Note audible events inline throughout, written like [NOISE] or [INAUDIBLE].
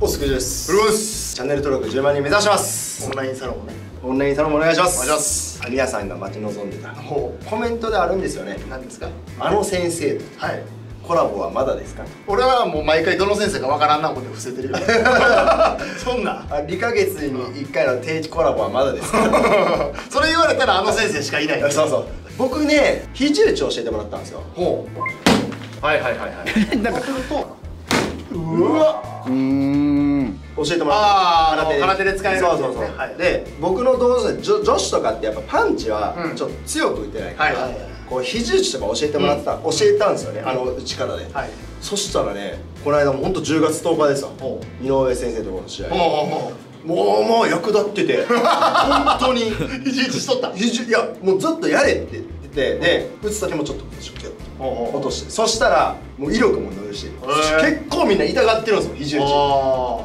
おすくじです。チャンネル登録10万人目指します。オンラインサロンをね。オンラインサロンもお願いします。お願いします。皆さんが待ち望んでた。ほコメントであるんですよね。う何ですか？あの先生と。はい。コラボはまだですか？俺はもう毎回どの先生かわからんな思って伏せてるよ。[LAUGHS] そんな。あ2ヶ月に1回の定期コラボはまだですか？[LAUGHS] それ言われたらあの先生しかいない。そうそう。僕ね非重視教えてもらったんですよ。ほう。はいはいはいはい。[LAUGHS] なんかするとうわうーん。教えてもらったあの空手で。使えるそうそうそう、はい。で僕の同世代女女子とかってやっぱパンチはうん。ちょっと強く打てないから、はいはいはい。こう肘打ちとか教えてもらってた、教えたんですよねあの力で、はい。そしたらねこの間もほんと10月10日ですよ。ほ井上先生とこの試合。もうもう役立ってて [LAUGHS] 本当に。う肘打ちしとった。肘いやもうずっとやれって言っててで打つ時もちょっとシュッてほうほう落として。そしたらもう威力も乗るし。ー。結構みんな痛がってるんですよ肘打ち。あ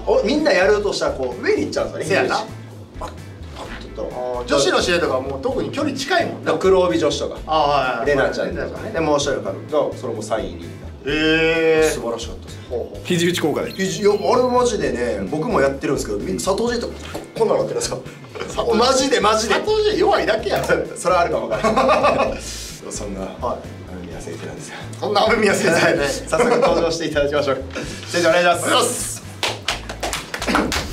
おみんなやるとしたらこう上に行っちゃうんですよねせやな肘打ちパッパッと女子の試合とかはもう特に距離近いもんな。黒帯女子とか。あはいはいレナちゃんとかね。レナちゃんね。でもう一人の彼女がそれも3位になって。へえ素晴らしかったです。ほうほう。肘打ち効果で。肘いやあれマジでね僕もやってるんですけどみんな佐藤じいとかここんなのなってるんですよ。マジでマジで。佐藤じ弱いだけやろ [LAUGHS] それはあるかもわからない [LAUGHS] そんな、はい、先生なんですよそんな雨宮先生ね早速登場していただきましょう先生お願いします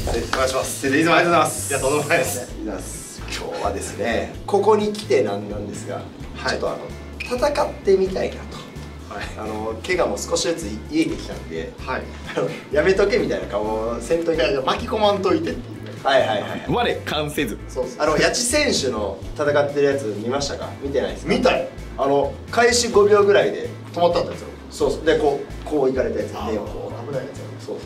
お願いします先生いつもありがとうございますいやとんでもないですねありがとうございます今日はですねここに来てなんなんですが、はいちょっとあの戦ってみたいなとはいあの怪我も少しずつ癒えてきたんではいやめとけみたいな顔をせんといていやい巻き込まんといてっていうねはいはいはい我関せずそうそうあの八千選手の戦ってるやつ見ましたか見てないですか見たいあの開始5秒ぐらいで止まったんだよ。そうそう。でこうこう行かれたやつ。あ目をこ危ないやつやうそう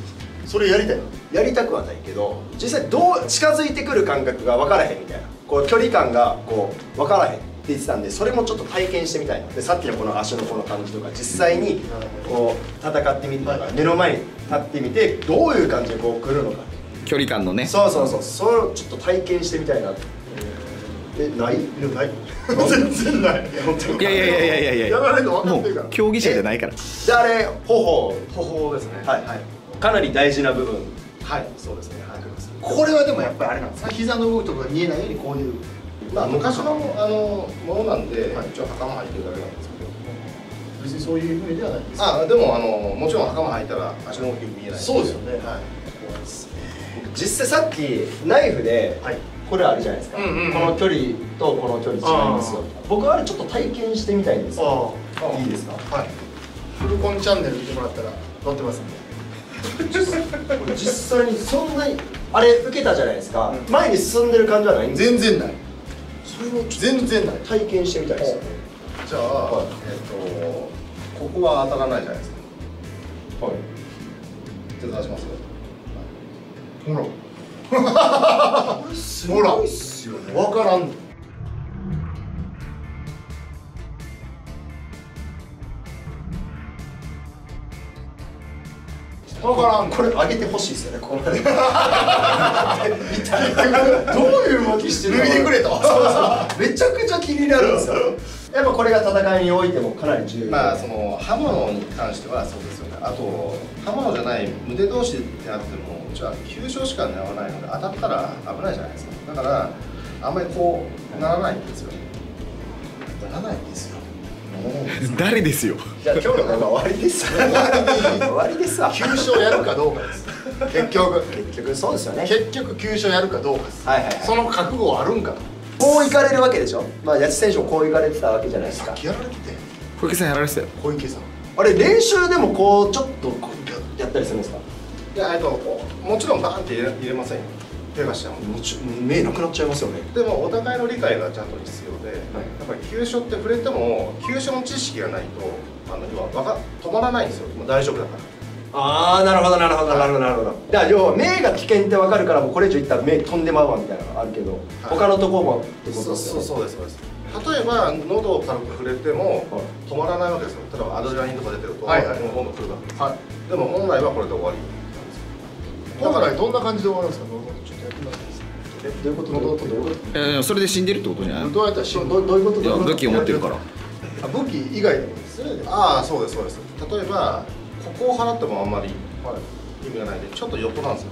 それやりたいの？やりたくはないけど実際どう近づいてくる感覚が分からへんみたいな。こう距離感がこう分からへんって言ってたんでそれもちょっと体験してみたいな。でさっきのこの足のこの感じとか実際にこう戦ってみてとか目の前に立ってみてどういう感じでこう来るのか。距離感のね。そうそうそう。それをちょっと体験してみたいな。ってえない？いや [LAUGHS] ない。全然ない。い。やいやいやいやいやいや。やらないと分かもってるから。う競技者じゃないから。であれ頬頬ですね。はい、かなり大事な部分。はい。そうですね。はい。これはでもやっぱりあれなんです。ね膝の動きとかが見えないようにこういう。まあ、昔のあのものなんで、一応袴履いてるだけなんですけど。別にそういう意味ではないんですあでもあのもちろん袴履いたら足の動き見えないそうですよね。はい。実際さっきナイフではいこれあるじゃないですか、うんうんうん。この距離とこの距離違いますよ。僕あれちょっと体験してみたいんですよ。あいいですか？はい。フルコンチャンネル見てもらったら載ってますんでこれ実際にそんなにあれ受けたじゃないですか、前に進んでる感じはないんです全然ない。それをちょ全然ない。体験してみたいですよね。じゃあ、はい。えっ、とここは当たらないじゃないですか。はい。手出しますほらすほらごいっすよね分からん分からんこれ上げてほしいですよねここまで。[LAUGHS] どういう動きしてる脱いでくれと。そうそう。めちゃくちゃ気になるんですよ。やっぱこれが戦いにおいてもかなり重要。まあその刃物に関してはそうですあと刃物じゃない腕同士であってもうちは急所しか狙わないので当たったら危ないじゃないですか。だからあんまりこうならないんですよ。ならないんですよ。誰ですよ。じゃあ今日の動画終わりです。終わりですわ。急所やるかどうかです。[LAUGHS] 結局結局そうですよね。結局急所やるかどうかです。はいはいはい。その覚悟はあるんかと。こう行かれるわけでしょ。まあ八千選手もこう行かれてたわけじゃないですか。やられてて小池さんやられてたよ。小池さんあれ練習でもこうちょっとこうやったりするんですか？いやえっともちろんバーンって入れ入れませんよ。怪我してももち目なくなっちゃいますよね。でもお互いの理解がちゃんと必要で、やっぱり急所って触れても急所の知識がないとあの要はわか止まらないんですよ。もう大丈夫だから。ああなるほどなるほどなるほどなるほど。だから要は目が危険って分かるからもうこれ以上いったら目飛んでまうわみたいなのがあるけど、他のところもってことそうですよね。そうそうですそうです。例えば喉を軽く触れても止まらないわけですよドレナリンとか出てると、はいはい。もうどんどん来るわけです、はい。でも本来はこれで終わり。本来どんな感じで終わるんですか？ちょっとやってもらっていいです。かえどういうこと？どういうこと？どういうこいやそれで死んでるってことじゃない？どうやったら死ぬ？とどどういうこと？いや武器を持ってるから。あ武器以外でもいいですよね。ああそうですそうです。例えばここを払ってもあんまりはい。意味がないんでちょっと横なんですよ。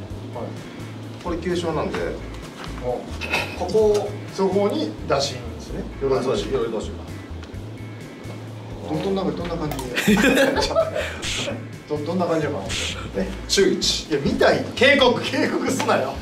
これ急所なんでおここをそこに出しですね。よろしいです。よろし。いどどんなどんな感じでどどんな感じや？かな中1いや見たい。警告警告すなよ。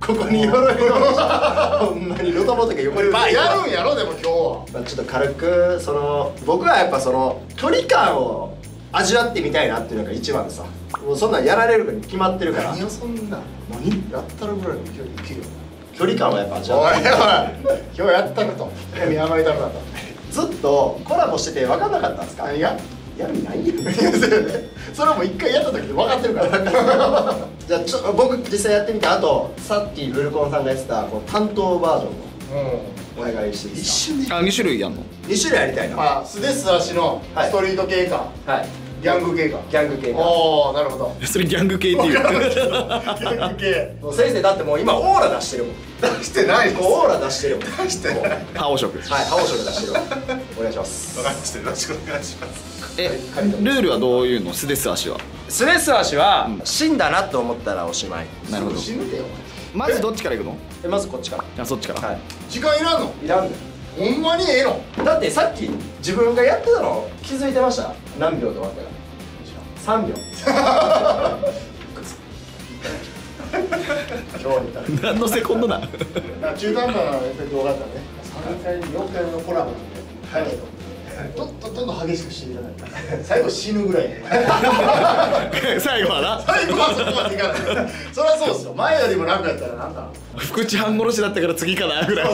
ここに鎧が。ほんまにロトボとか横にバーンやるんやろでも今日は。まあちょっと軽くその僕はやっぱその距離感を味わってみたいなっていうのが一番でさ。もうそんなんやられるに決まってるから。何をそんな何やったらぐらいの距離いけるよ距離感はやっぱ味おいおいわって今日やったると。闇甘いたるだと。ずっとコラボしてて分かんなかったんですか？何が？闇ないよ。い [LAUGHS] やそれはもう一回やった時で分かってるから。[LAUGHS] じゃあちょ僕実際やってみてあとさっきルルコンさんが言ってたこの担当バージョンのうん。お願いしていいです一瞬であ2種類やんの？か2種類やりたいな。はあ素手素足のはい。ストリート系か、いギャング系か。ギャング系か。おおなるほど。それギャング系っていう。ギャング系もう。先生だってもう今オーラ出してるもん。出してないです。オーラ出してるもん。出してない。はい青色青色出してるわ。お願いします。わかりました。よろしくお願いします。えルールはどういうの？素手素足は。スレス足は死んだなと思ったらおしまい。なるほど。死ぬでよまずどっちから行くの？えまずこっちから。あそっちから、は時間いらんの？いいらんねほんまにええの？んだってさっき自分がやってたの気づいてました？何秒で終わったか3秒。[LAUGHS] 何のセコンドな中途半端なエフェクト分かったね。3回4回のコラボで早い。とどんどんどんどん激しくしていかない最後死ぬぐらい。[LAUGHS] 最後はな。最後はそこまでいかないそりゃそうですよ。前よりも楽やったらなんか福地半殺しだったから次かなぐらい。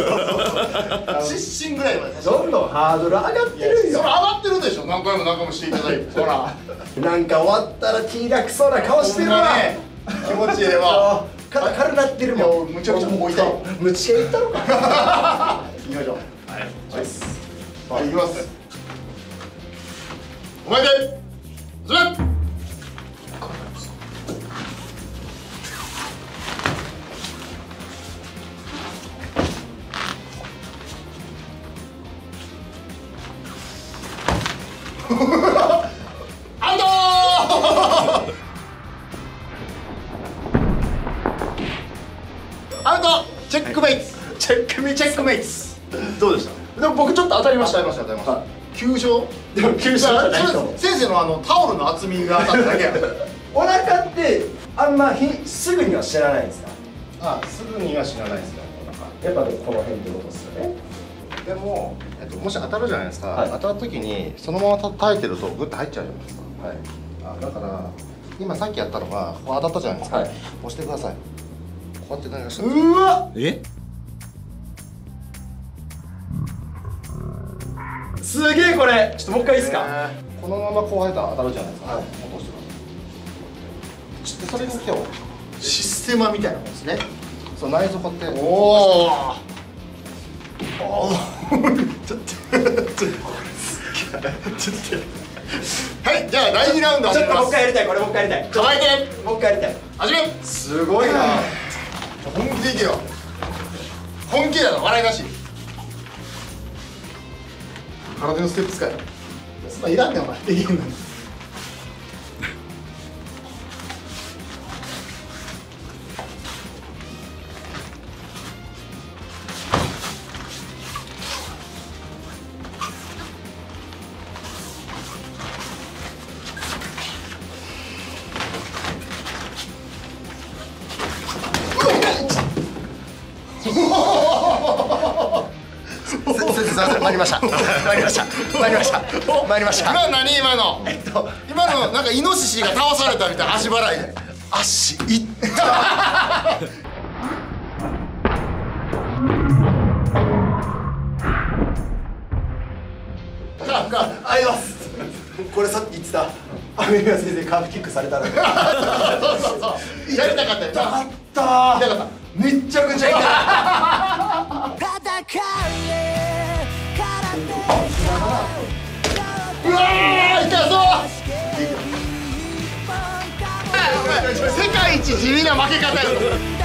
失神ぐらいまで。どんどんハードル上がってるそれ上よがってるでしょ。何回も何回もしていただいてほら。なんか終わったら気楽そうな顔してるわ。ね気持ちええわ。肩軽なってるもん。むちゃくちゃもう痛いむちゃいったのか。[LAUGHS] 行きましょう。はい。はい。行きます。お前でそれチェックメイツチェックメイチェックメイツどうでした？でも僕ちょっと当たりました当たりました。当たりましたは急所？いでも急所じゃないと思う。先生のあのタオルの厚みが当たっただけや [LAUGHS] お腹ってあんまひすぐには知らないんですか？あすぐには知らないですね。やっぱこの辺ってことですよね。でも、えっと、もし当たるじゃないですか、はい。当たった時にそのまま叩いてるとグッと入っちゃうじゃないですか。はい。あだから今さっきやったのがこう当たったじゃないですか、はい。押してください。こうやって何かしてうわえ？すげえこれ。ちょっともう一回いいですか？えーこのままこう入ったら当たるじゃないですか、はい。落としてください。ちょっとそれに手を。システマみたいなもんですね。そう内臓こって。おおちょっとちょっとちょっはいじゃあ第2ラウンドとちょっともう一回やりたいこれもう一回やりたい。構えてもう一回やりたい。始め。すごいな。[LAUGHS] 本気でいけよ。本気だろ笑いなし空手のステップ使えそんないらんねんお前。できんのに。先生すいません参りました。参りました。参りました。参りました。今何今の？今のなんかイノシシが倒されたみたいな足払いで。足いった。あります。これさっき言ってたアメリカ先生カーフキックされたの。よそうそうそう。やりたかったよ痛かった痛かった。めっちゃくちゃ痛い。う地味な負け方やぞ